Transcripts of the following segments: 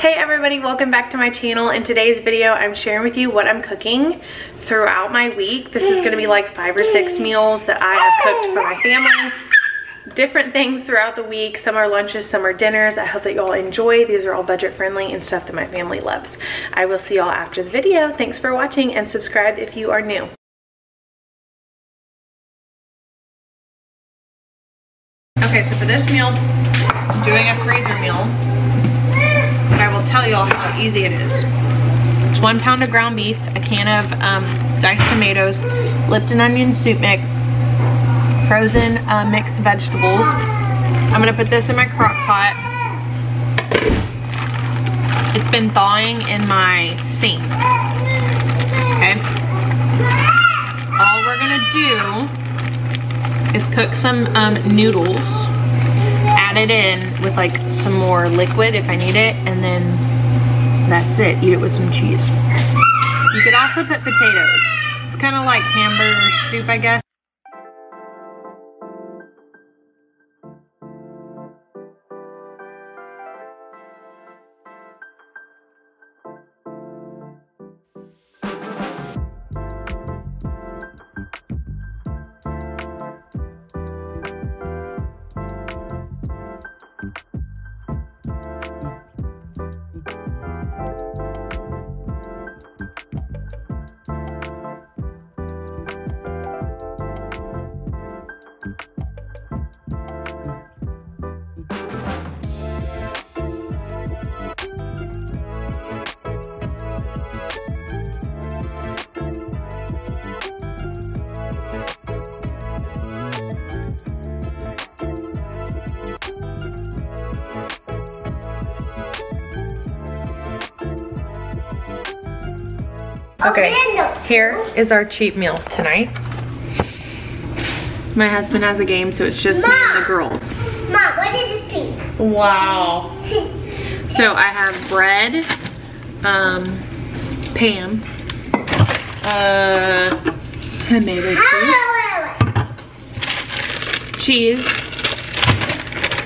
Hey everybody, welcome back to my channel. In today's video, I'm sharing with you what I'm cooking throughout my week. This is gonna be like five or six meals that I have cooked for my family. Different things throughout the week. Some are lunches, some are dinners. I hope that you all enjoy. These are all budget friendly and stuff that my family loves. I will see y'all after the video. Thanks for watching and subscribe if you are new. Okay, so for this meal, I'm doing a freezer meal but I will tell y'all how easy it is. It's one pound of ground beef, a can of um, diced tomatoes, Lipton onion soup mix, frozen uh, mixed vegetables. I'm gonna put this in my crock pot. It's been thawing in my sink, okay? All we're gonna do is cook some um, noodles add it in with like some more liquid if I need it and then that's it. Eat it with some cheese. You could also put potatoes. It's kind of like hamburger soup I guess Okay, here is our cheap meal tonight. My husband has a game, so it's just Mom. me and the girls. Mom, what is this pink? Wow. so I have bread, um, Pam, uh, tomato soup, cheese,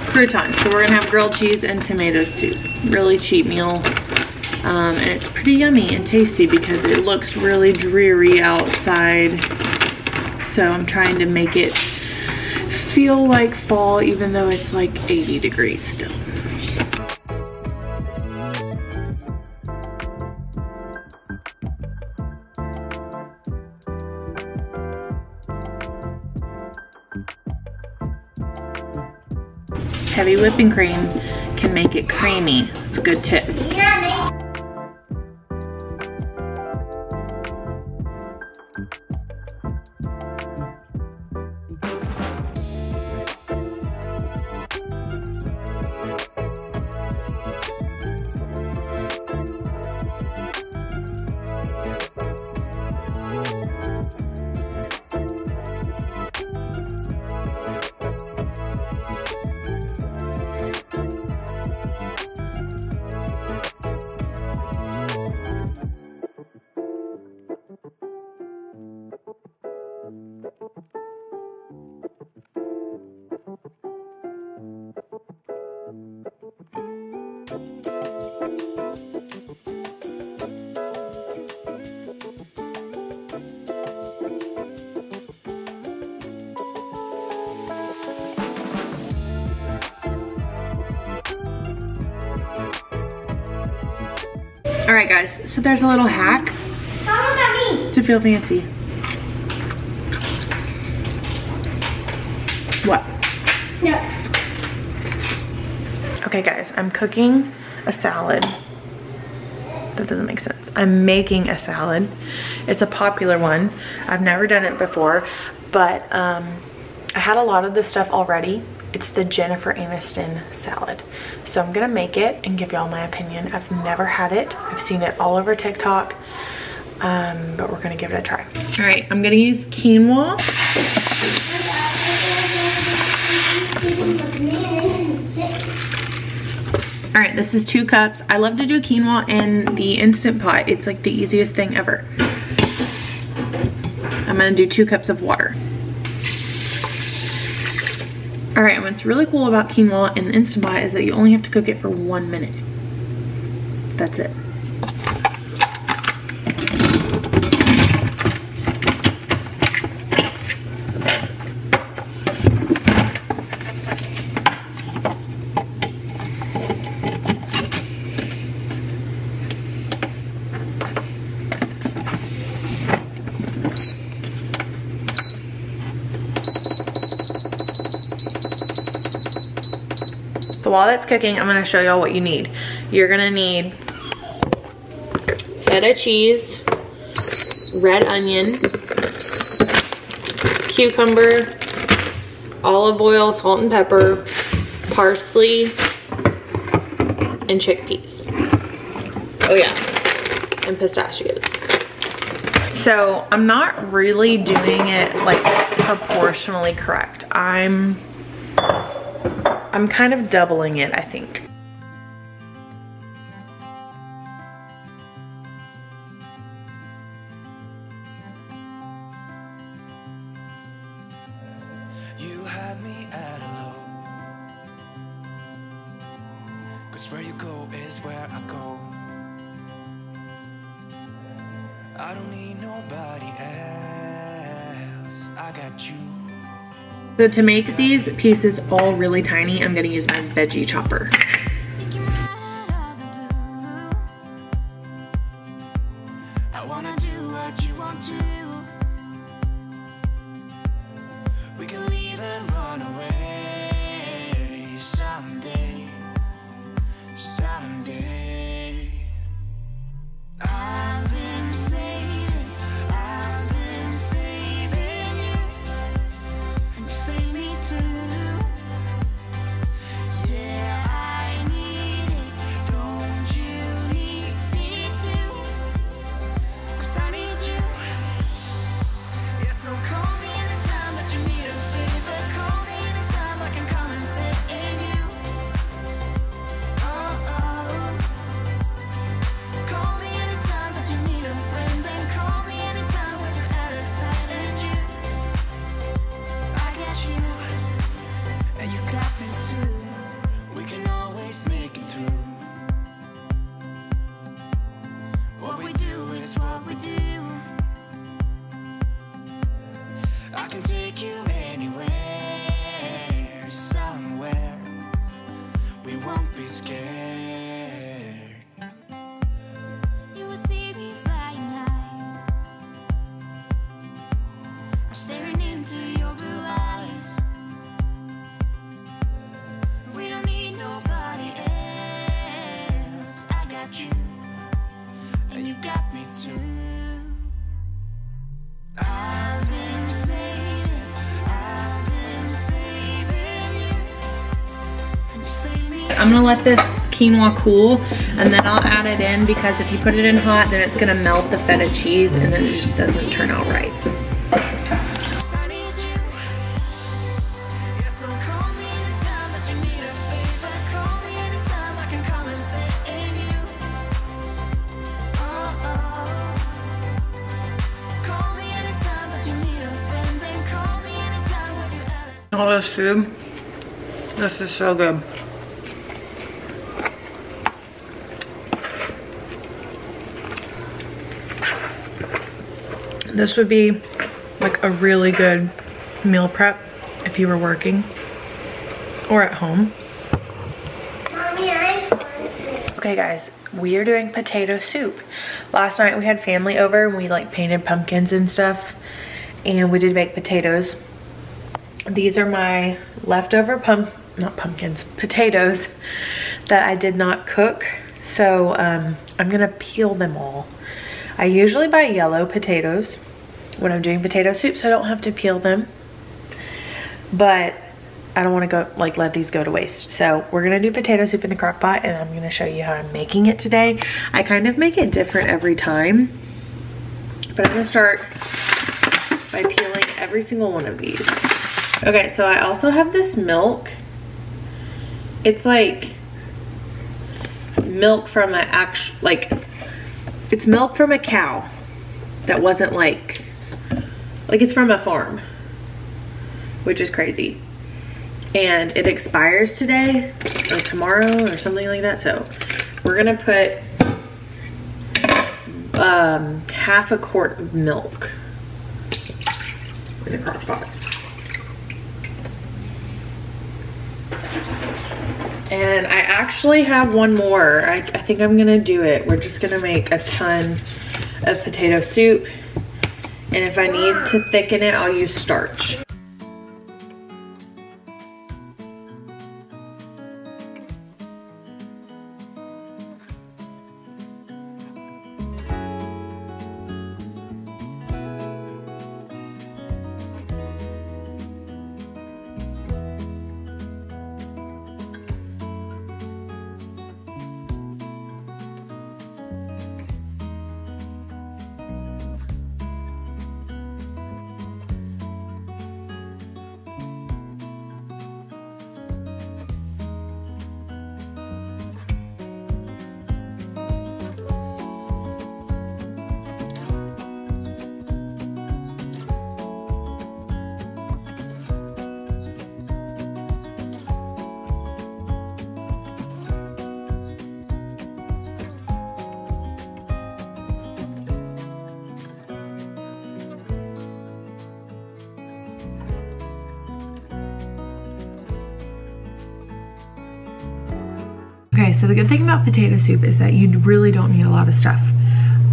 croutons. So we're gonna have grilled cheese and tomato soup. Really cheap meal. Um, and it's pretty yummy and tasty because it looks really dreary outside. So I'm trying to make it feel like fall even though it's like 80 degrees still. Heavy whipping cream can make it creamy. It's a good tip. All right, guys, so there's a little hack to feel fancy. What? No. Okay, guys, I'm cooking a salad. That doesn't make sense. I'm making a salad. It's a popular one. I've never done it before, but um, I had a lot of this stuff already it's the Jennifer Aniston salad. So I'm gonna make it and give y'all my opinion. I've never had it. I've seen it all over TikTok, um, but we're gonna give it a try. All right, I'm gonna use quinoa. All right, this is two cups. I love to do quinoa in the Instant Pot. It's like the easiest thing ever. I'm gonna do two cups of water. All right, and what's really cool about quinoa and the Instant Pot is that you only have to cook it for one minute. That's it. While that's cooking, I'm gonna show y'all what you need. You're gonna need feta cheese, red onion, cucumber, olive oil, salt and pepper, parsley, and chickpeas. Oh yeah, and pistachios. So I'm not really doing it like proportionally correct. I'm I'm kind of doubling it, I think. You had me at a low. Cause where you go is where I go. I don't need nobody else. I got you. So to make these pieces all really tiny, I'm gonna use my veggie chopper. Let this quinoa cool and then I'll add it in because if you put it in hot, then it's gonna melt the feta cheese and then it just doesn't turn out right. all this food. This is so me anytime that you need a favor. Call me anytime I can come and save you. Oh, oh. Call me anytime that you need a friend, and call me anytime when you're at a All this food, this is so good. This would be like a really good meal prep if you were working or at home. Mommy, I'm hungry. Okay guys, we are doing potato soup. Last night we had family over and we like painted pumpkins and stuff and we did make potatoes. These are my leftover pump, not pumpkins, potatoes that I did not cook. So um, I'm gonna peel them all. I usually buy yellow potatoes when I'm doing potato soup so I don't have to peel them. But I don't want to go like let these go to waste. So we're gonna do potato soup in the crock pot and I'm gonna show you how I'm making it today. I kind of make it different every time. But I'm gonna start by peeling every single one of these. Okay, so I also have this milk. It's like milk from a actual, like, it's milk from a cow that wasn't like, like it's from a farm, which is crazy. And it expires today or tomorrow or something like that. So we're gonna put um, half a quart of milk in the crock pot. And I actually have one more. I, I think I'm gonna do it. We're just gonna make a ton of potato soup. And if I need to thicken it, I'll use starch. So the good thing about potato soup is that you really don't need a lot of stuff.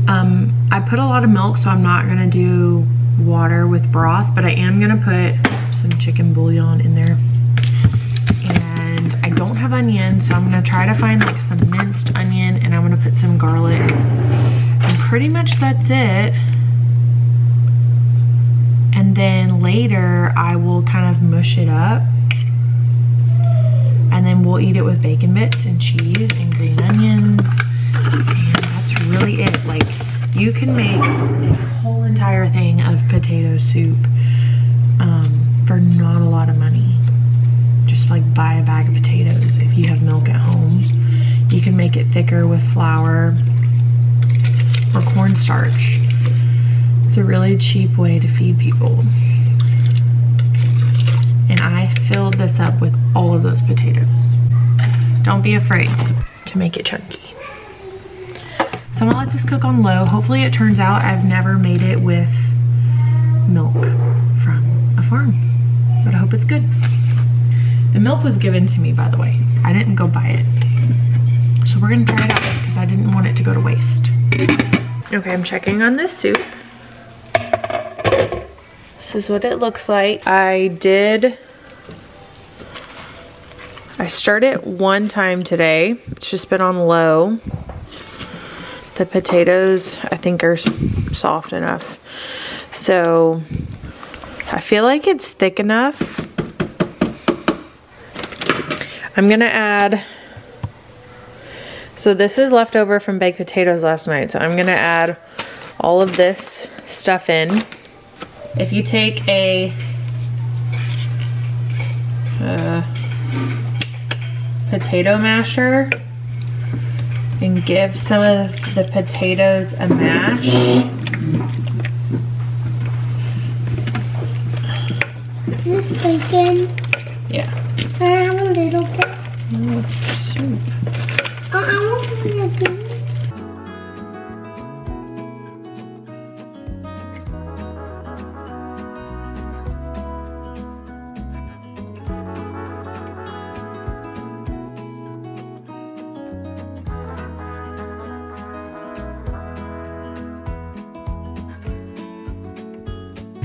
Um, I put a lot of milk, so I'm not gonna do water with broth, but I am gonna put some chicken bouillon in there. And I don't have onion, so I'm gonna try to find like some minced onion and I'm gonna put some garlic. And pretty much that's it. And then later I will kind of mush it up and then we'll eat it with bacon bits and cheese and green onions. And that's really it. Like you can make a whole entire thing of potato soup um, for not a lot of money. Just like buy a bag of potatoes if you have milk at home. You can make it thicker with flour or cornstarch. It's a really cheap way to feed people and I filled this up with all of those potatoes. Don't be afraid to make it chunky. So I'm gonna let this cook on low. Hopefully it turns out I've never made it with milk from a farm, but I hope it's good. The milk was given to me, by the way. I didn't go buy it. So we're gonna try it out because I didn't want it to go to waste. Okay, I'm checking on this soup. This is what it looks like. I did, I stirred it one time today. It's just been on low. The potatoes, I think are soft enough. So I feel like it's thick enough. I'm gonna add, so this is leftover from baked potatoes last night. So I'm gonna add all of this stuff in. If you take a uh, potato masher and give some of the potatoes a mash. This bacon?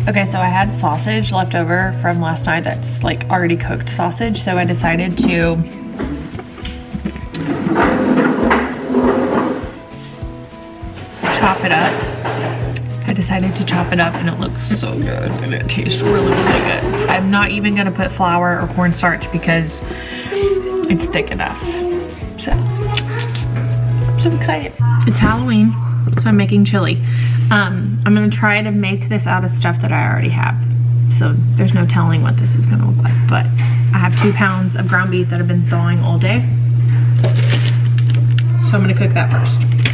Okay, so I had sausage left over from last night that's like already cooked sausage, so I decided to chop it up. I decided to chop it up and it looks so good and it tastes really, really good. I'm not even gonna put flour or cornstarch because it's thick enough. So, I'm so excited. It's Halloween, I'm making chili. Um, I'm gonna try to make this out of stuff that I already have. So there's no telling what this is gonna look like, but I have two pounds of ground beef that I've been thawing all day. So I'm gonna cook that first.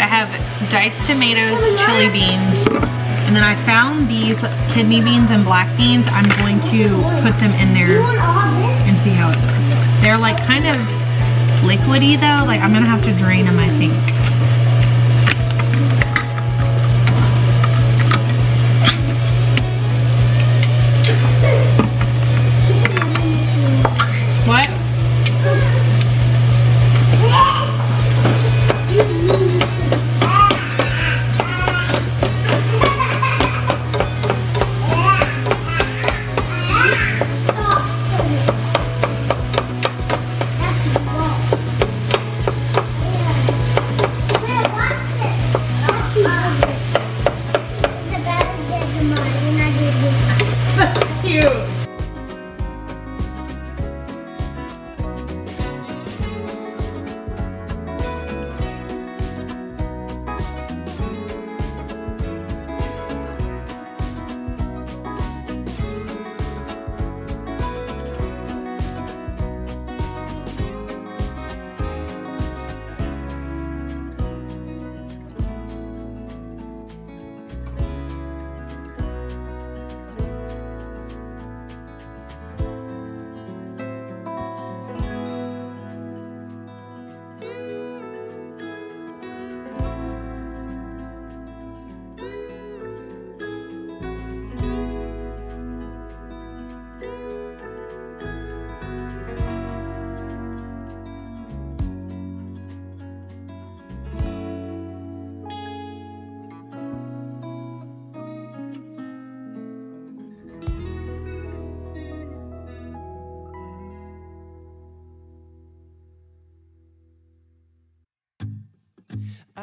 I have diced tomatoes, chili beans, and then I found these kidney beans and black beans. I'm going to put them in there and see how it goes. They're like kind of liquidy though. Like I'm gonna have to drain them, I think.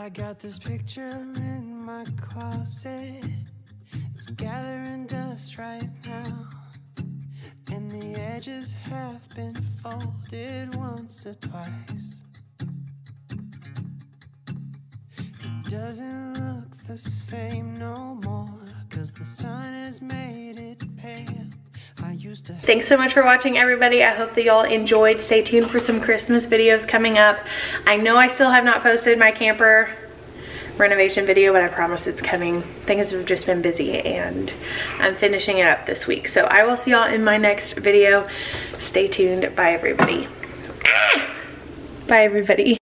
I got this picture in my closet. It's gathering dust right now. And the edges have been folded once or twice. It doesn't look the same no more. Cause the sun has made it pale. Thanks so much for watching everybody. I hope that y'all enjoyed. Stay tuned for some Christmas videos coming up. I know I still have not posted my camper renovation video, but I promise it's coming. Things have just been busy and I'm finishing it up this week. So I will see y'all in my next video. Stay tuned. Bye everybody. Ah! Bye everybody.